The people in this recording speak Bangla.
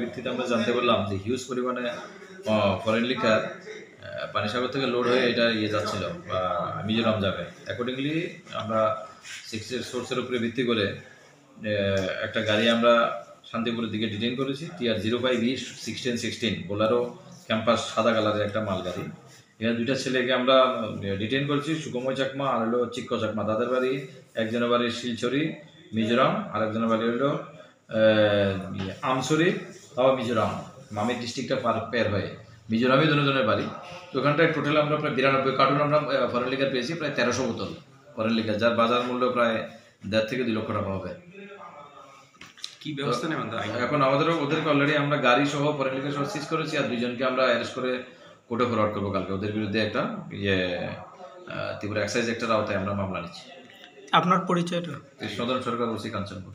ভিত্তিতে আমরা জানতে পারলাম যে হিউজ পরিমাণে ফরেন লিকার পানিসাগর থেকে লোড হয়ে এটা ইয়ে যাচ্ছিল, বা মিজোরাম যাবে। অ্যাকর্ডিংলি আমরা সিক্সের সোর্সের উপরে ভিত্তি করে একটা গাড়ি আমরা শান্তিপুরের দিকে ডিটেইন করেছি TR zero five E sixteen sixteen Bolero campus সাদা কালারের একটা মালগাড়ি। এখানে দুইটা ছেলেকে আমরা ডিটেইন করেছি, সুকময় চাকমা আর হলো চিক্ক চাকমা, তাদের বাড়ি, একজনের বাড়ি শিলচরি, মিজোরাম আর একজনের বাড়ি হলো আমসরি তাও মিজোরাম মামির ডিস্ট্রিক্টটা পার পের হয়ে। মিজোরামে দুজনের বাড়ি। তো ওখানটায় টোটাল আমরা প্রায় বিরানব্বই কার্টুন আমরা ফরেন লিগার পেয়েছি প্রায় তেরোশো বোতল ফরেন লিগার যার বাজার মূল্য প্রায় দেড় থেকে দুই লক্ষ টাকা হবে। কি ব্যবস্থা নেবেন এখন আমাদের ওদেরকে অলরেডি আমরা গাড়ি সহ ফরেন লিগার সহ সিজ করেছি আর দুজনকে আমরা অ্যারেস্ট করে কোর্টে ফরওয়ার্ড করব কালকে। ওদের বিরুদ্ধে একটা ইয়ে ত্রিপুরা এক্সাইজ একটার আওতায় আমরা মামলা নিচ্ছি। আপনার পরিচয়টা? সদর সরকার ওসি কাঞ্চনপুর।